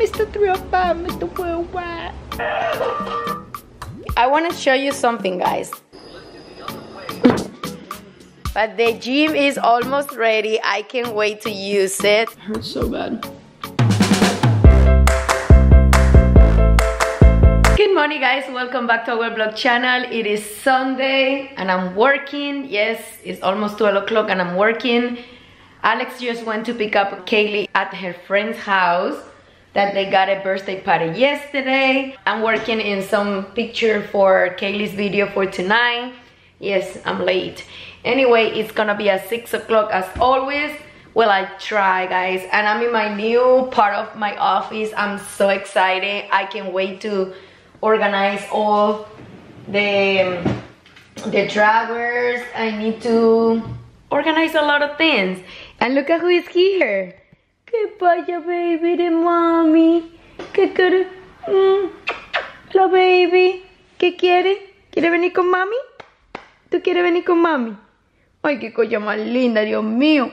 Mr. 305, Mr. Worldwide. I want to show you something, guys. But the gym is almost ready. I can't wait to use it. it hurts so bad. Good morning guys, welcome back to our vlog channel. It is Sunday and I'm working. Yes, it's almost 12 o'clock and I'm working. Alex just went to pick up Keilly at her friend's house that they got a birthday party yesterday. I'm working in some picture for Keilly's video for tonight. Yes, I'm late. Anyway, it's gonna be at 6 o'clock as always. Well, I try, guys. And I'm in my new part of my office. I'm so excited. I can't wait to organize all the, the drawers. I need to organize a lot of things. And look at who is here. ¿Qué pasa, baby de mami? ¿Qué quiere? Mm. La baby. ¿Qué quiere? ¿Quiere venir con mami? ¿Tú quieres venir con mami? Ay, qué cosa más linda, Dios mío.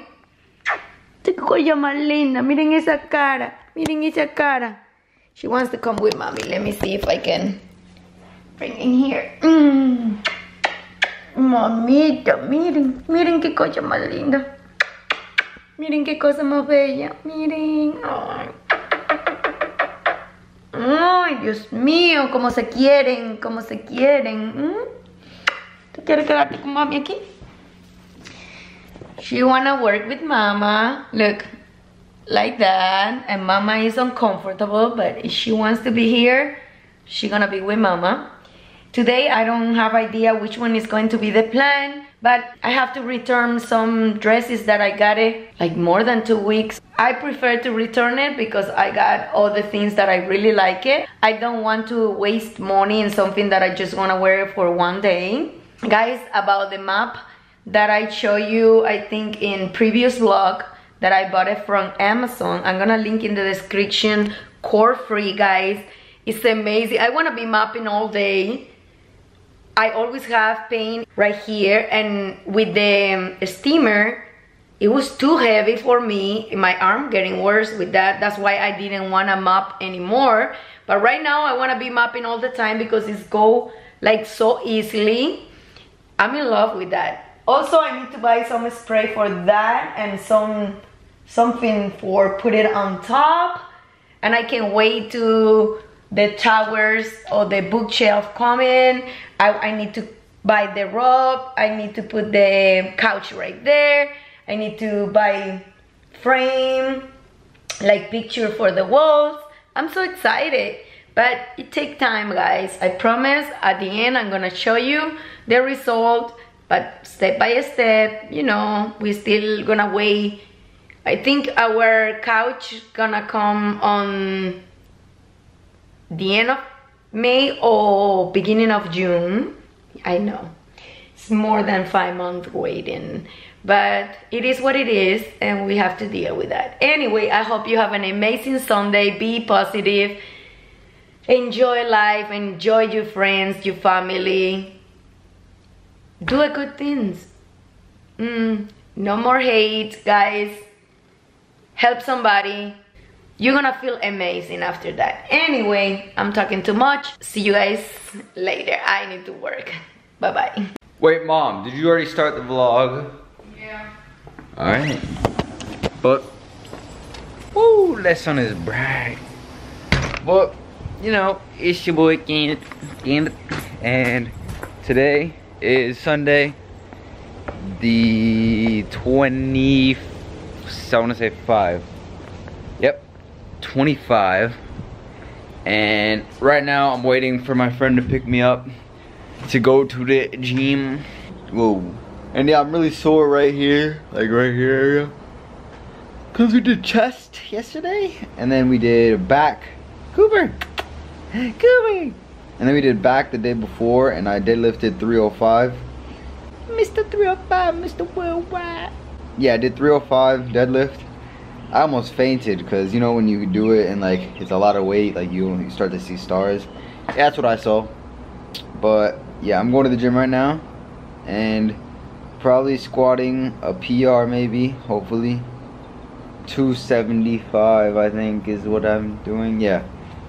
Qué cosa más linda. Miren esa cara. Miren esa cara. She wants to come with mommy. Let me see if I can bring in here. Mm. Mamita, miren. Miren qué cosa más linda. Miren qué cosa más bella. Miren. Ay. Dios mío, cómo se quieren, cómo se quieren. ¿Tú quieres quedarte con mami aquí? She wanna work with mama. Look, like that. And mama is uncomfortable, but if she wants to be here, she gonna be with mama. Today, I don't have idea which one is going to be the plan, but I have to return some dresses that I got it like more than two weeks. I prefer to return it because I got all the things that I really like it. I don't want to waste money in something that I just want to wear for one day. Guys, about the map that I show you, I think in previous vlog, that I bought it from Amazon. I'm gonna link in the description, core free guys. It's amazing. I wanna be mapping all day I always have pain right here and with the um, steamer it was too heavy for me. My arm getting worse with that. That's why I didn't want to mop anymore. But right now I want to be mopping all the time because it's go like so easily. I'm in love with that. Also I need to buy some spray for that and some something for put it on top. And I can't wait to the towers or the bookshelf coming. I, I need to buy the rope. I need to put the couch right there. I need to buy frame like picture for the walls. I'm so excited. But it takes time guys. I promise at the end I'm gonna show you the result. But step by step you know we still gonna wait. I think our couch gonna come on the end of May or beginning of June. I know. It's more than five months waiting. But it is what it is and we have to deal with that. Anyway, I hope you have an amazing Sunday. Be positive. Enjoy life. Enjoy your friends, your family. Do a good things. Mm, no more hate, guys. Help somebody you're gonna feel amazing after that. Anyway i'm talking too much. See you guys later. I need to work. Bye bye wait mom did you already start the vlog? Yeah. All right. But woo that sun is bright. But you know it's your boy Gambit, Gambit and today is sunday the 20 i want to say 5 yep 25 and right now I'm waiting for my friend to pick me up to go to the gym. Whoa. And yeah I'm really sore right here like right here area. Because we did chest yesterday and then we did back. Cooper! Cooper! And then we did back the day before and I deadlifted 305 Mr. 305 Mr. Worldwide. Yeah I did 305 deadlift I almost fainted because you know when you do it and like it's a lot of weight like you, you start to see stars. That's what I saw. But yeah I'm going to the gym right now and probably squatting a PR maybe hopefully. 275 I think is what I'm doing. Yeah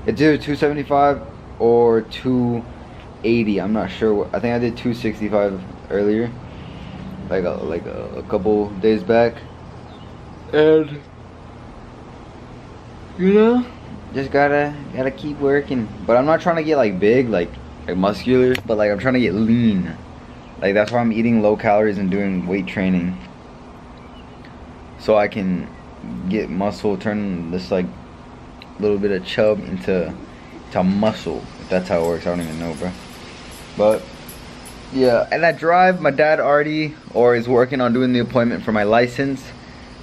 it's either 275 or 280 I'm not sure what I think I did 265 earlier like a, like a, a couple days back. And you know just gotta gotta keep working but I'm not trying to get like big like like muscular but like I'm trying to get lean like that's why I'm eating low calories and doing weight training so I can get muscle, turn this like little bit of chub into to muscle. If that's how it works, I don't even know, bro. But yeah, and I drive. My dad already or is working on doing the appointment for my license,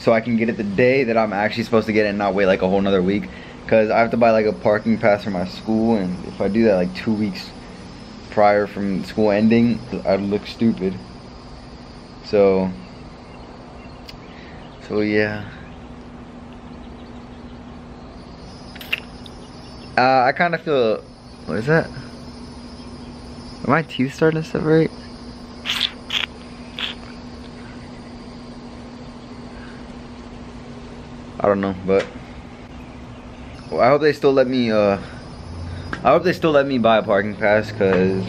so I can get it the day that I'm actually supposed to get it, and not wait like a whole another week. Cause I have to buy like a parking pass for my school, and if I do that like two weeks prior from school ending, I'd look stupid. So, so yeah. Uh, I kind of feel, what is that? Are my teeth starting to separate? I don't know, but well, I hope they still let me, uh, I hope they still let me buy a parking pass because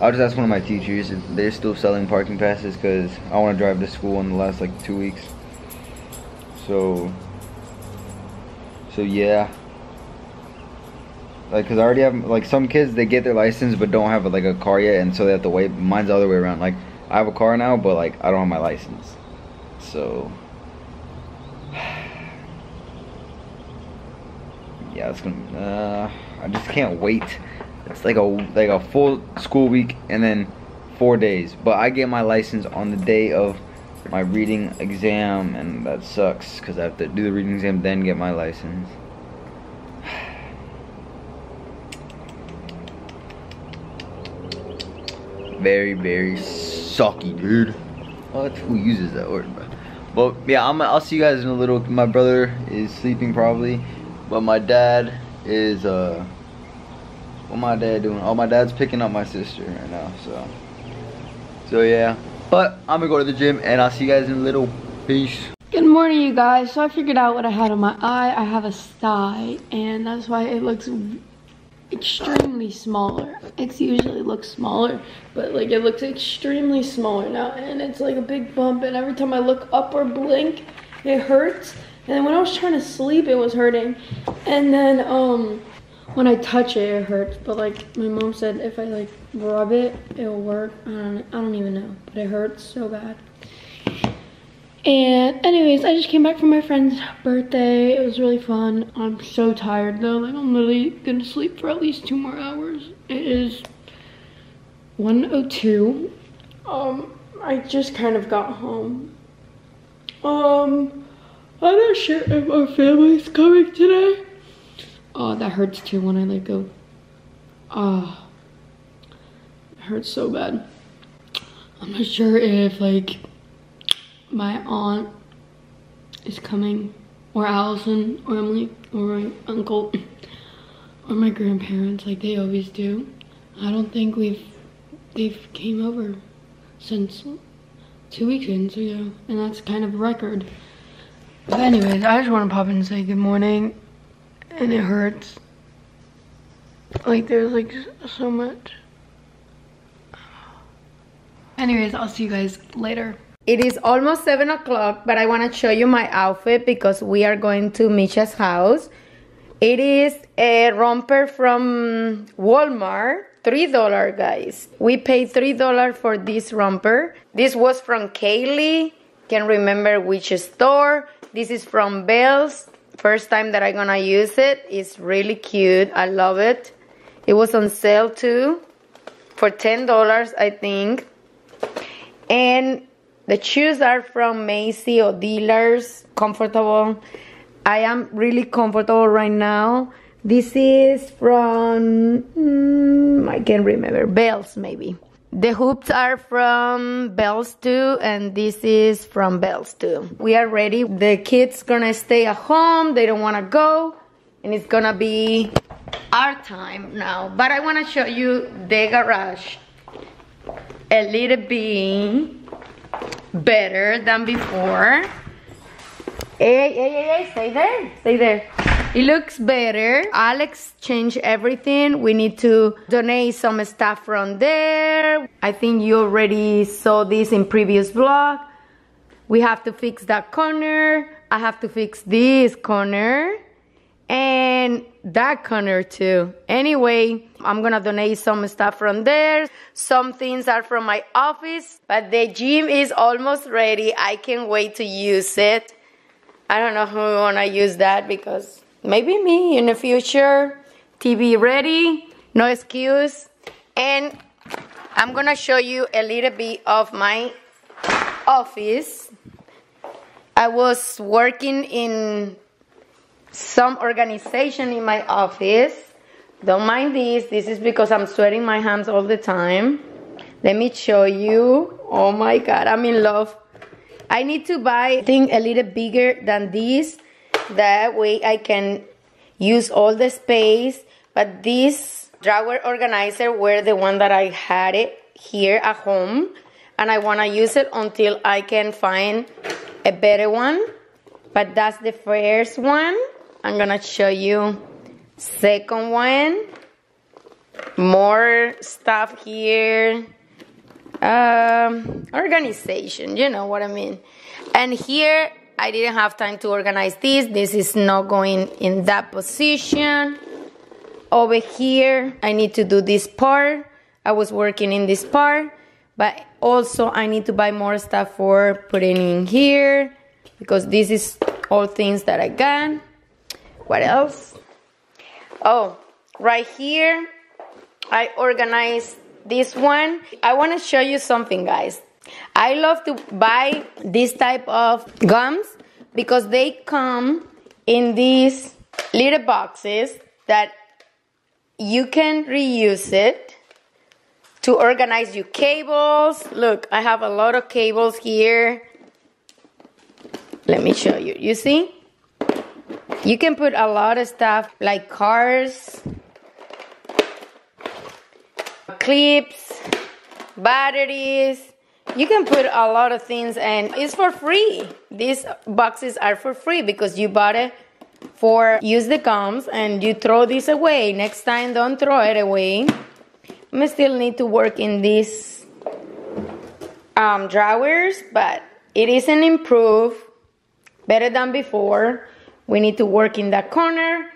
I'll just ask one of my teachers if they're still selling parking passes because I want to drive to school in the last like two weeks. So, so yeah. Like because I already have like some kids they get their license but don't have like a car yet and so they have to wait. Mine's the other way around. Like I have a car now but like I don't have my license. So yeah it's gonna uh, I just can't wait it's like a like a full school week and then four days but I get my license on the day of my reading exam and that sucks because I have to do the reading exam then get my license very, very sucky, dude. What? Who uses that word? But yeah, I'm, I'll see you guys in a little. My brother is sleeping probably, but my dad is uh. What my dad doing? Oh, my dad's picking up my sister right now. So. So yeah, but I'm gonna go to the gym and I'll see you guys in a little. Peace. Good morning, you guys. So I figured out what I had on my eye. I have a sty, and that's why it looks extremely smaller. It usually looks smaller, but like it looks extremely smaller now. And it's like a big bump. And every time I look up or blink, it hurts. And when I was trying to sleep, it was hurting. And then um, when I touch it, it hurts. But like my mom said, if I like rub it, it'll work. I don't, I don't even know, but it hurts so bad. And anyways, I just came back from my friend's birthday. It was really fun. I'm so tired though. Like I'm literally gonna sleep for at least two more hours. It is 102. Um, I just kind of got home. Um, I'm not sure if our family's coming today. Oh, that hurts too when I let go. Ah, oh, it hurts so bad. I'm not sure if like my aunt is coming, or Allison, or Emily, or my uncle, or my grandparents, like they always do. I don't think we've, they've came over since two so yeah, and that's kind of a record. But anyways, I just want to pop in and say good morning, and it hurts. Like there's like so much. Anyways, I'll see you guys later. It is almost 7 o'clock, but I want to show you my outfit because we are going to Misha's house. It is a romper from Walmart. $3, guys. We paid $3 for this romper. This was from Keilly. Can't remember which store. This is from Bells. First time that I'm gonna use it. It's really cute. I love it. It was on sale too. For $10, I think. And the shoes are from Macy or dealers, comfortable. I am really comfortable right now. This is from, mm, I can't remember, Bells maybe. The hoops are from Bells too, and this is from Bells too. We are ready. The kids gonna stay at home. They don't wanna go, and it's gonna be our time now. But I wanna show you the garage a little bit better than before. Hey, hey, hey, hey, stay there, stay there. It looks better. Alex changed everything. We need to donate some stuff from there. I think you already saw this in previous vlog. We have to fix that corner. I have to fix this corner and that corner too. Anyway, I'm gonna donate some stuff from there. Some things are from my office, but the gym is almost ready. I can't wait to use it. I don't know who wanna use that because maybe me in the future. TV ready, no excuse. And I'm gonna show you a little bit of my office. I was working in some organization in my office. Don't mind this. This is because I'm sweating my hands all the time. Let me show you. Oh my God, I'm in love. I need to buy thing a little bigger than this. That way I can use all the space. But this drawer organizer were the one that I had it here at home. And I want to use it until I can find a better one. But that's the first one. I'm gonna show you second one. More stuff here. Um, organization, you know what I mean. And here, I didn't have time to organize this. This is not going in that position. Over here, I need to do this part. I was working in this part, but also I need to buy more stuff for putting in here because this is all things that I got. What else? Oh, right here, I organized this one. I want to show you something, guys. I love to buy this type of gums because they come in these little boxes that you can reuse it to organize your cables. Look, I have a lot of cables here. Let me show you. You see? You can put a lot of stuff like cars, clips, batteries. You can put a lot of things and it's for free. These boxes are for free because you bought it for use the gums and you throw this away. Next time don't throw it away. I still need to work in these um, drawers, but it is an improve, better than before. We need to work in that corner.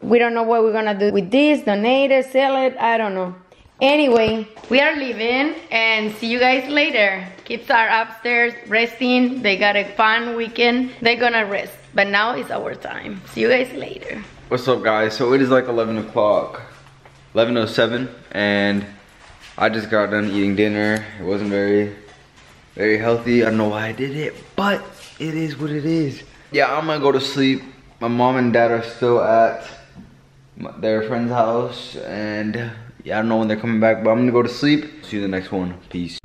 We don't know what we're gonna do with this, donate it, sell it, I don't know. Anyway, we are leaving and see you guys later. Kids are upstairs resting. They got a fun weekend. They're gonna rest. But now it's our time. See you guys later. What's up guys? So it is like 11 o'clock, 11.07 and I just got done eating dinner. It wasn't very, very healthy. I don't know why I did it, but it is what it is yeah, I'm gonna go to sleep. My mom and dad are still at their friend's house, and yeah, I don't know when they're coming back, but I'm gonna go to sleep. See you in the next one. Peace.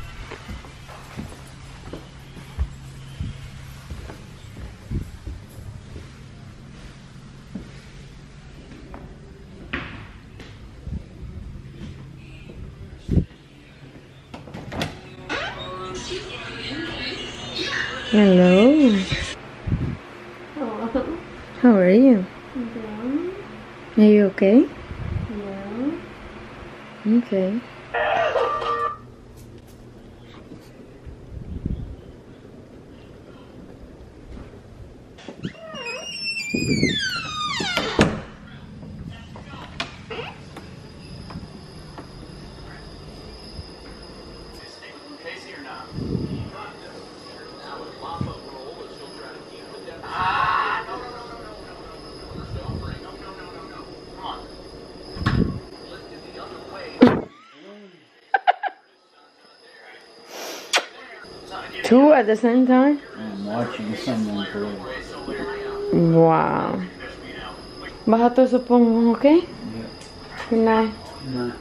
Hello. How are you? Are you okay? Okay. Two at the same time? I'm watching someone play. Wow. Baja todo eso pongo, okay? Yeah. Good night. No.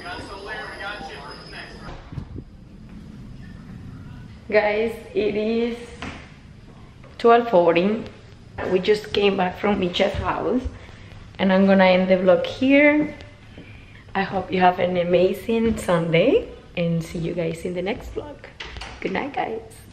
Guys, it is 12.40. We just came back from Micha's house. And I'm gonna end the vlog here. I hope you have an amazing Sunday. And see you guys in the next vlog. Good night, guys.